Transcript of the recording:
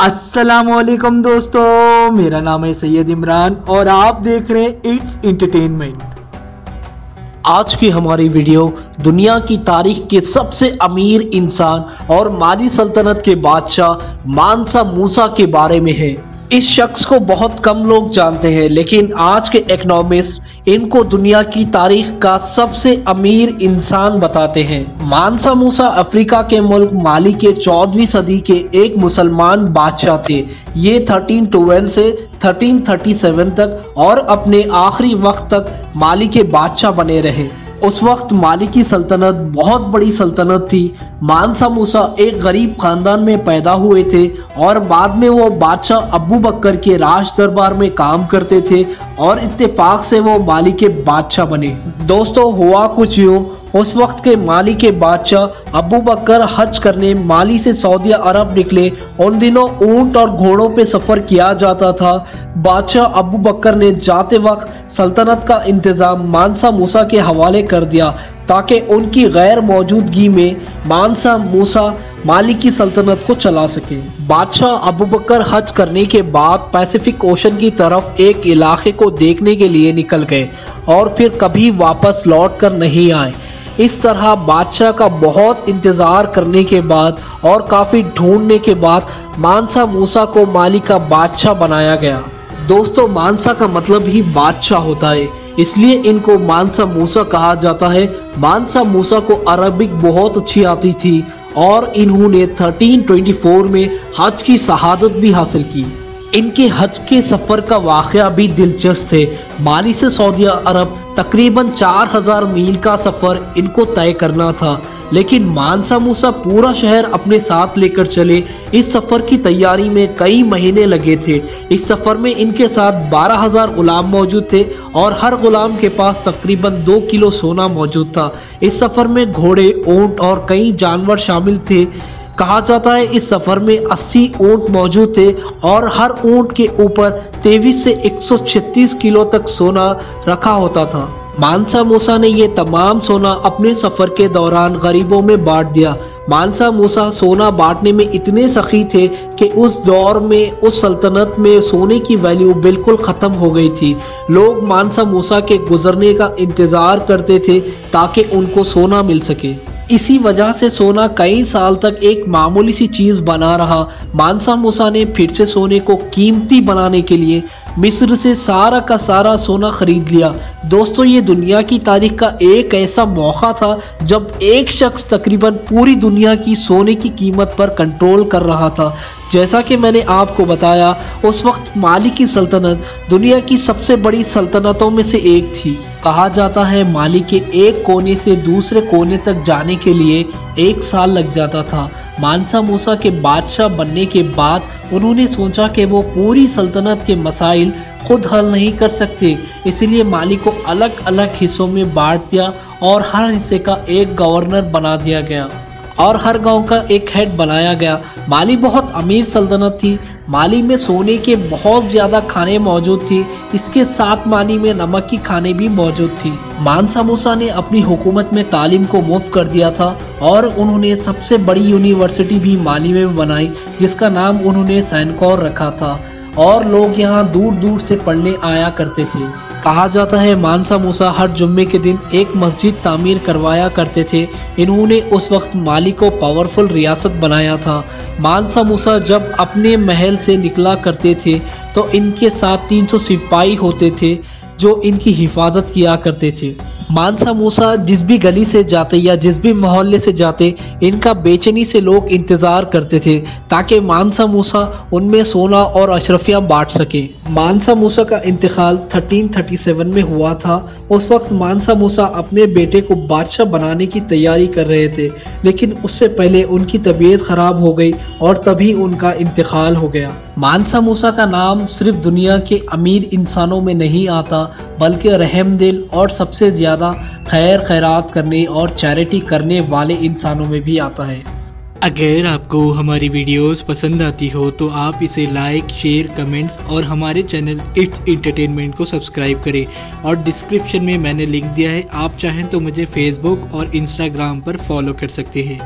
असलम दोस्तों, मेरा नाम है सैयद इमरान और आप देख रहे हैं इट्स इंटरटेनमेंट आज की हमारी वीडियो दुनिया की तारीख के सबसे अमीर इंसान और माली सल्तनत के बादशाह मानसा मूसा के बारे में है। इस शख्स को बहुत कम लोग जानते हैं, लेकिन आज के इकोनॉमिस्ट इनको दुनिया की तारीख का सबसे अमीर इंसान बताते हैं। मानसा मूसा अफ्रीका के मुल्क माली के चौदहवीं सदी के एक मुसलमान बादशाह थे। ये 1312 से 1337 तक और अपने आखिरी वक्त तक माली के बादशाह बने रहे। उस वक्त माली की सल्तनत, बहुत बड़ी सल्तनत थी। मानसा मूसा एक गरीब खानदान में पैदा हुए थे और बाद में वो बादशाह अबू बकर के राज दरबार में काम करते थे और इत्तेफाक से वो माली के बादशाह बने। दोस्तों, हुआ कुछ यूँ। उस वक्त के माली के बादशाह अबू बकर हज करने माली से सऊदी अरब निकले। उन दिनों ऊँट और घोड़ों पे सफ़र किया जाता था। बादशाह अबू बकर ने जाते वक्त सल्तनत का इंतज़ाम मानसा मूसा के हवाले कर दिया, ताकि उनकी गैर मौजूदगी में मानसा मूसा माली की सल्तनत को चला सके। बादशाह अबू बकर हज करने के बाद पैसिफिक ओशन की तरफ़ एक इलाके को देखने के लिए निकल गए और फिर कभी वापस लौट कर नहीं आए। इस तरह बादशाह का बहुत इंतज़ार करने के बाद और काफ़ी ढूँढने के बाद मानसा मूसा को माली का बादशाह बनाया गया। दोस्तों, मानसा का मतलब ही बादशाह होता है। इसलिए इनको मानसा मूसा कहा जाता है। मानसा मूसा को अरबिक बहुत अच्छी आती थी और इन्होंने 1324 में हज की शहादत भी हासिल की। इनके हज के सफ़र का वाक़ भी दिलचस्प है। माली से सऊदी अरब तकरीबन 4000 मील का सफ़र इनको तय करना था। लेकिन मानसा मूसा पूरा शहर अपने साथ लेकर चले। इस सफ़र की तैयारी में कई महीने लगे थे। इस सफ़र में इनके साथ 12000 गुलाम मौजूद थे और हर गुलाम के पास तकरीबन दो किलो सोना मौजूद था। इस सफ़र में घोड़े, ऊँट और कई जानवर शामिल थे। कहा जाता है, इस सफ़र में 80 ऊँट मौजूद थे और हर ऊँट के ऊपर तेईस से 136 किलो तक सोना रखा होता था। मानसा मूसा ने ये तमाम सोना अपने सफ़र के दौरान गरीबों में बांट दिया। मानसा मूसा सोना बांटने में इतने सखी थे कि उस दौर में, उस सल्तनत में सोने की वैल्यू बिल्कुल ख़त्म हो गई थी। लोग मानसा मूसा के गुजरने का इंतज़ार करते थे ताकि उनको सोना मिल सके। इसी वजह से सोना कई साल तक एक मामूली सी चीज़ बना रहा। मानसा मूसा ने फिर से सोने को कीमती बनाने के लिए मिस्र से सारा का सारा सोना खरीद लिया। दोस्तों, ये दुनिया की तारीख का एक ऐसा मौका था जब एक शख्स तकरीबन पूरी दुनिया की सोने की कीमत पर कंट्रोल कर रहा था। जैसा कि मैंने आपको बताया, उस वक्त माली की सल्तनत दुनिया की सबसे बड़ी सल्तनतों में से एक थी। कहा जाता है, माली के एक कोने से दूसरे कोने तक जाने के लिए एक साल लग जाता था। मानसा मूसा के बादशाह बनने के बाद उन्होंने सोचा कि वो पूरी सल्तनत के मसाइल खुद हल नहीं कर सकते। इसलिए माली को अलग अलग हिस्सों में बांट दिया और हर हिस्से का एक गवर्नर बना दिया गया। और हर गाँव का एक हेड बनाया गया। माली बहुत अमीर सल्तनत थी। माली में सोने के बहुत ज़्यादा खाने मौजूद थे। इसके साथ माली में नमक की खाने भी मौजूद थी। मानसा मूसा ने अपनी हुकूमत में तालीम को मुफ़्त कर दिया था और उन्होंने सबसे बड़ी यूनिवर्सिटी भी माली में बनाई, जिसका नाम उन्होंने सैनकौर रखा था। और लोग यहाँ दूर दूर से पढ़ने आया करते थे। कहा जाता है, मानसा मूसा हर जुम्मे के दिन एक मस्जिद तामीर करवाया करते थे। इन्होंने उस वक्त माली को पावरफुल रियासत बनाया था। मानसा मूसा जब अपने महल से निकला करते थे तो इनके साथ 300 सिपाही होते थे, जो इनकी हिफाजत किया करते थे। मानसा मूसा जिस भी गली से जाते या जिस भी मोहल्ले से जाते, इनका बेचैनी से लोग इंतज़ार करते थे, ताकि मानसा मूसा उनमें सोना और अशरफिया बांट सके। मानसा मूसा का इंतकाल 1337 में हुआ था। उस वक्त मानसा मूसा अपने बेटे को बादशाह बनाने की तैयारी कर रहे थे, लेकिन उससे पहले उनकी तबीयत ख़राब हो गई और तभी उनका इंतकाल हो गया। मानसा मूसा का नाम सिर्फ़ दुनिया के अमीर इंसानों में नहीं आता, बल्कि रहम दिल और सबसे ज़्यादा खैर खैरात करने और चैरिटी करने वाले इंसानों में भी आता है। अगर आपको हमारी वीडियोस पसंद आती हो तो आप इसे लाइक शेयर कमेंट्स और हमारे चैनल इट्स इंटरटेनमेंट को सब्सक्राइब करें। और डिस्क्रिप्शन में मैंने लिंक दिया है, आप चाहें तो मुझे फेसबुक और इंस्टाग्राम पर फॉलो कर सकते हैं।